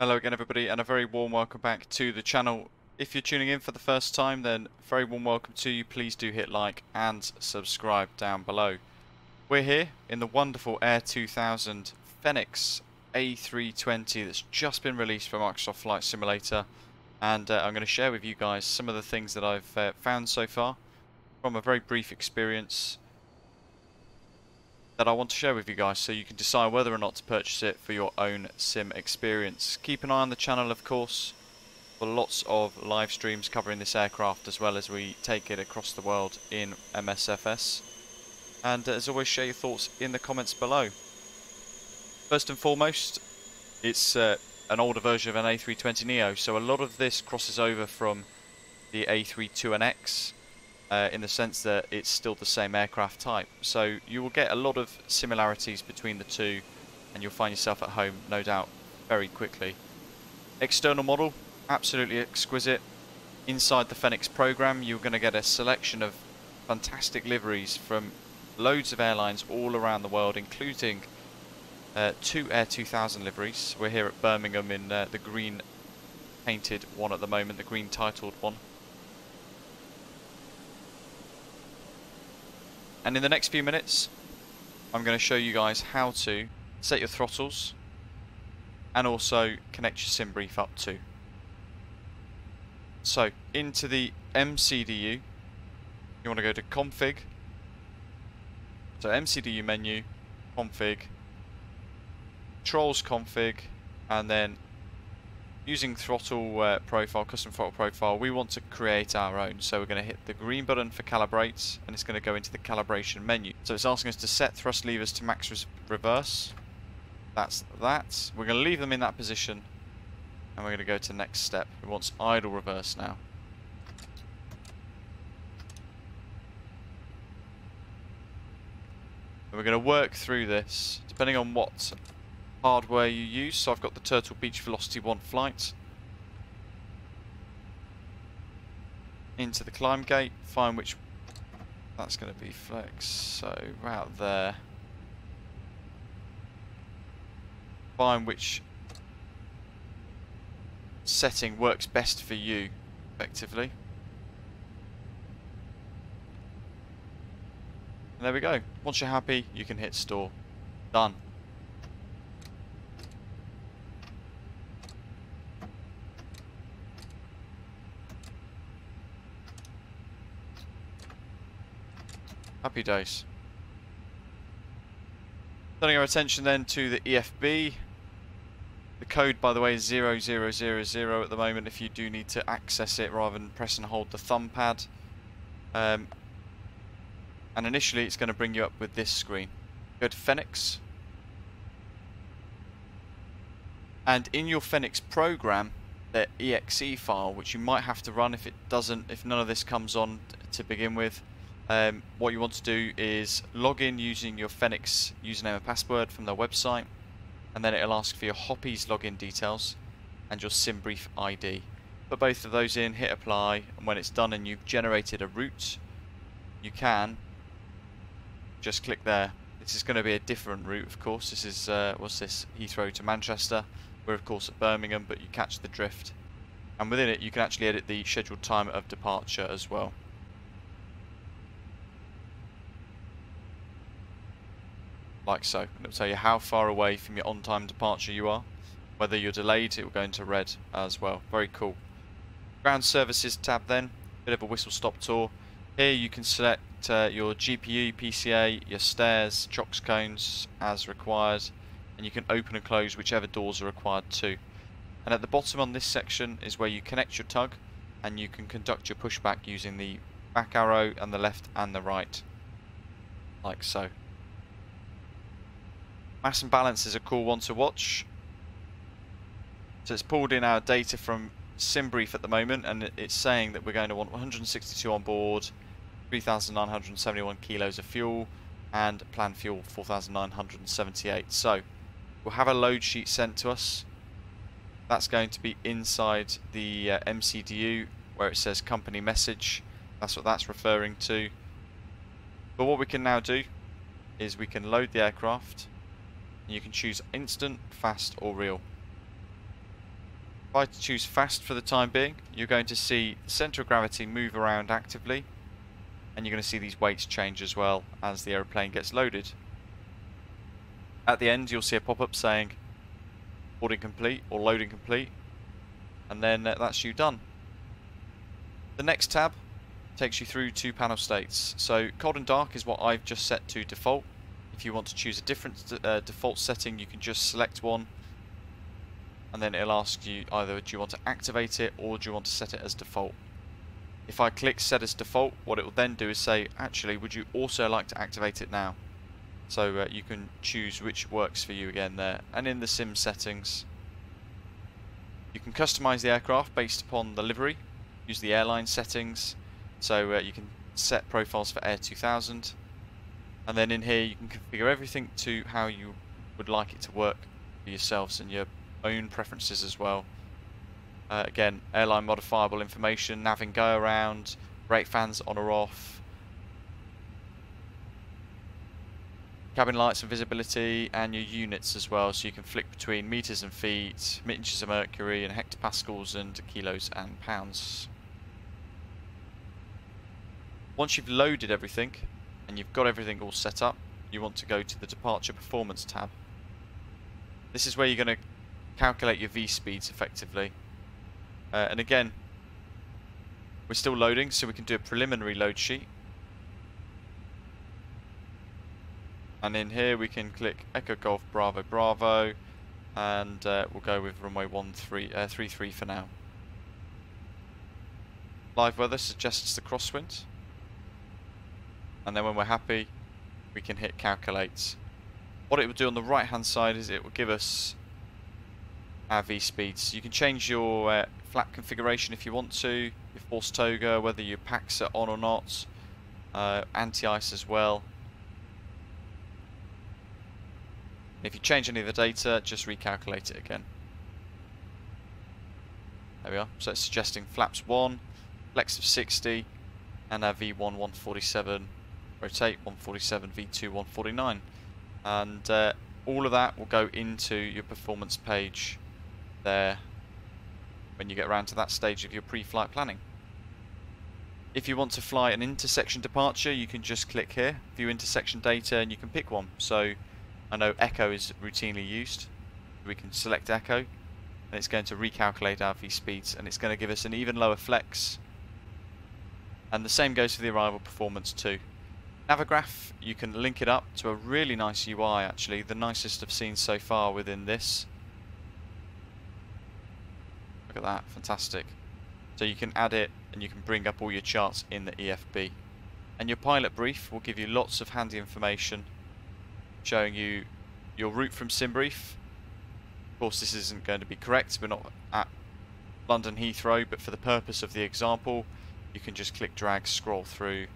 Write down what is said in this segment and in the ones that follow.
Hello again everybody and a very warm welcome back to the channel. If you're tuning in for the first time then very warm welcome to you. Please do hit like and subscribe down below. We're here in the wonderful Air 2000 Fenix A320 that's just been released for Microsoft Flight Simulator and uh, I'm going to share with you guys some of the things that I've uh, found so far from a very brief experience that I want to share with you guys so you can decide whether or not to purchase it for your own sim experience. Keep an eye on the channel of course for lots of live streams covering this aircraft as well as we take it across the world in MSFS. And uh, as always share your thoughts in the comments below. First and foremost it's uh, an older version of an A320neo so a lot of this crosses over from the A32NX uh, in the sense that it's still the same aircraft type. So you will get a lot of similarities between the two and you'll find yourself at home, no doubt, very quickly. External model, absolutely exquisite. Inside the Fenix program you're going to get a selection of fantastic liveries from loads of airlines all around the world including uh, two Air 2000 liveries. We're here at Birmingham in uh, the green painted one at the moment, the green titled one. And in the next few minutes, I'm going to show you guys how to set your throttles and also connect your SimBrief up to. So, into the MCDU, you want to go to Config, so MCDU menu, Config, Controls Config, and then using throttle uh, profile, custom throttle profile, we want to create our own. So we're going to hit the green button for calibrate, and it's going to go into the calibration menu. So it's asking us to set thrust levers to max reverse. That's that. We're going to leave them in that position, and we're going to go to next step. It wants idle reverse now. And we're going to work through this, depending on what hardware you use. So I've got the Turtle Beach Velocity 1 flight. Into the climb gate, find which that's going to be flex. So right there. Find which setting works best for you, effectively. And there we go. Once you're happy, you can hit store. Done. Happy days. Turning our attention then to the EFB. The code, by the way, is 0000 at the moment if you do need to access it rather than press and hold the thumb pad. Um, and initially it's going to bring you up with this screen. Go to Fenix. And in your Fenix program, the exe file, which you might have to run if it doesn't, if none of this comes on to begin with, um, what you want to do is log in using your Fenix username and password from their website and then it'll ask for your Hoppies login details and your SimBrief ID. Put both of those in, hit apply and when it's done and you've generated a route you can just click there. This is going to be a different route of course. This is, uh, what's this, Heathrow to Manchester. We're of course at Birmingham but you catch the drift. And within it you can actually edit the scheduled time of departure as well. Like so. And it'll tell you how far away from your on-time departure you are. Whether you're delayed, it will go into red as well. Very cool. Ground Services tab then, bit of a whistle-stop tour. Here you can select uh, your GPU, PCA, your stairs, chocks cones as required, and you can open and close whichever doors are required too. And at the bottom on this section is where you connect your tug, and you can conduct your pushback using the back arrow and the left and the right, like so. Mass and balance is a cool one to watch. So it's pulled in our data from SimBrief at the moment and it's saying that we're going to want 162 on board, 3,971 kilos of fuel and planned fuel 4,978. So we'll have a load sheet sent to us. That's going to be inside the uh, MCDU where it says company message. That's what that's referring to. But what we can now do is we can load the aircraft you can choose instant, fast or real. If I choose fast for the time being, you're going to see the centre of gravity move around actively and you're going to see these weights change as well as the aeroplane gets loaded. At the end you'll see a pop-up saying boarding complete or loading complete and then uh, that's you done. The next tab takes you through two panel states. So cold and dark is what I've just set to default. If you want to choose a different uh, default setting you can just select one. And then it'll ask you either do you want to activate it or do you want to set it as default. If I click set as default what it will then do is say actually would you also like to activate it now. So uh, you can choose which works for you again there. And in the sim settings you can customize the aircraft based upon the livery. Use the airline settings. So uh, you can set profiles for Air 2000 and then in here you can configure everything to how you would like it to work for yourselves and your own preferences as well. Uh, again, airline modifiable information, nav and go around, brake fans on or off, cabin lights and visibility, and your units as well, so you can flick between meters and feet, inches of mercury, and hectopascals and kilos and pounds. Once you've loaded everything, and you've got everything all set up, you want to go to the Departure Performance tab. This is where you're going to calculate your V-speeds effectively. Uh, and again, we're still loading, so we can do a preliminary load sheet. And in here we can click Echo Golf Bravo Bravo, and uh, we'll go with runway 13, uh, 33 for now. Live weather suggests the crosswind and then when we're happy we can hit calculate. What it will do on the right hand side is it will give us our V speeds. You can change your uh, flap configuration if you want to, your force toga, whether your packs are on or not, uh, anti-ice as well. If you change any of the data, just recalculate it again. There we are. So it's suggesting flaps 1, flex of 60, and our V1 147 rotate 147 V2 149 and uh, all of that will go into your performance page there when you get around to that stage of your pre-flight planning. If you want to fly an intersection departure you can just click here, view intersection data and you can pick one. So I know Echo is routinely used. We can select Echo and it's going to recalculate our V speeds and it's going to give us an even lower flex and the same goes for the arrival performance too. Navigraph, you can link it up to a really nice UI actually, the nicest I've seen so far within this. Look at that, fantastic. So you can add it and you can bring up all your charts in the EFB. And your pilot brief will give you lots of handy information showing you your route from SimBrief. Of course this isn't going to be correct, we're not at London Heathrow, but for the purpose of the example, you can just click drag, scroll through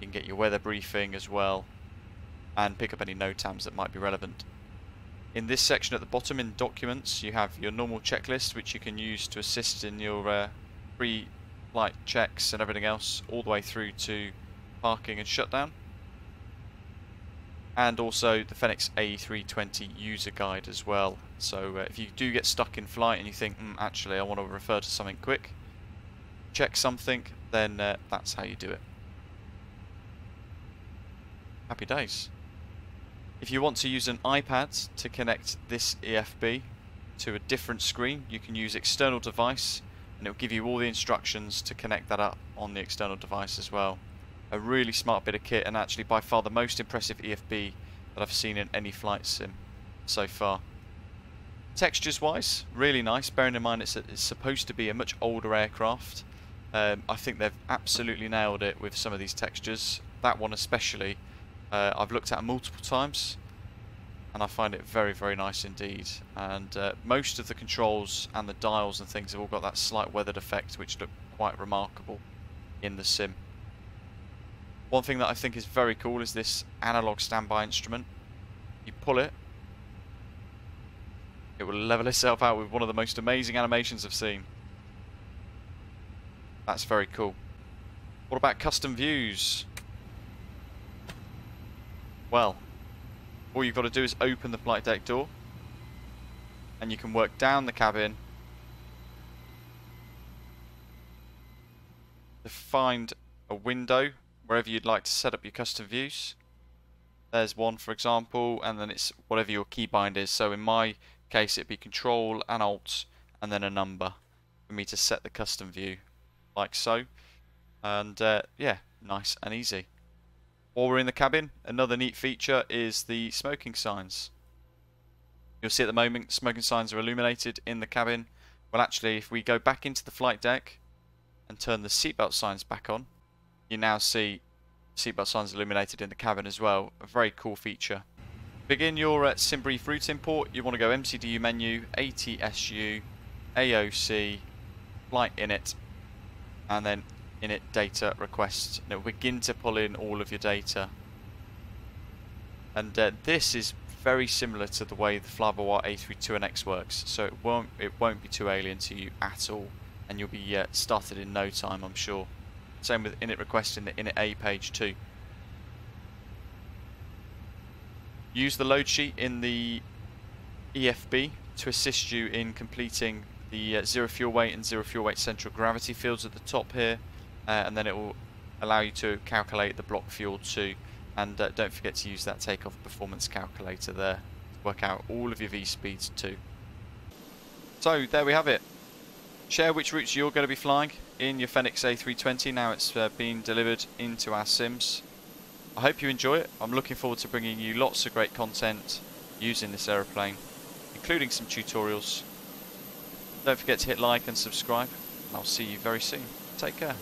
you can get your weather briefing as well and pick up any NOTAMs that might be relevant. In this section at the bottom in documents you have your normal checklist which you can use to assist in your uh, pre-flight checks and everything else all the way through to parking and shutdown. And also the Fenix A320 user guide as well. So uh, if you do get stuck in flight and you think mm, actually I want to refer to something quick check something then uh, that's how you do it Happy days. If you want to use an iPad to connect this EFB to a different screen, you can use external device and it will give you all the instructions to connect that up on the external device as well. A really smart bit of kit and actually by far the most impressive EFB that I've seen in any flight sim so far. Textures wise, really nice, bearing in mind it's, a, it's supposed to be a much older aircraft. Um, I think they've absolutely nailed it with some of these textures, that one especially uh, I've looked at it multiple times and I find it very very nice indeed and uh, most of the controls and the dials and things have all got that slight weathered effect which look quite remarkable in the sim. One thing that I think is very cool is this analog standby instrument. You pull it, it will level itself out with one of the most amazing animations I've seen. That's very cool. What about custom views? well. All you've got to do is open the flight deck door and you can work down the cabin to find a window wherever you'd like to set up your custom views. There's one for example and then it's whatever your keybind is. So in my case it'd be control and alt and then a number for me to set the custom view like so and uh, yeah nice and easy. While we're in the cabin, another neat feature is the smoking signs. You'll see at the moment smoking signs are illuminated in the cabin. Well actually if we go back into the flight deck and turn the seatbelt signs back on, you now see seatbelt signs illuminated in the cabin as well. A very cool feature. Begin your uh, SimBrief route import. You want to go MCDU menu, ATSU, AOC, flight init, and then init data request. And it will begin to pull in all of your data. And uh, this is very similar to the way the Flyboy A32NX works, so it won't it won't be too alien to you at all, and you'll be uh, started in no time, I'm sure. Same with init request in the init A page too. Use the load sheet in the EFB to assist you in completing the uh, zero fuel weight and zero fuel weight central gravity fields at the top here, uh, and then it will allow you to calculate the block fuel too and uh, don't forget to use that takeoff performance calculator there to work out all of your V-speeds too. So there we have it. Share which routes you're going to be flying in your Fenix A320 now it's uh, being delivered into our sims. I hope you enjoy it. I'm looking forward to bringing you lots of great content using this aeroplane, including some tutorials. Don't forget to hit like and subscribe, and I'll see you very soon. Take care.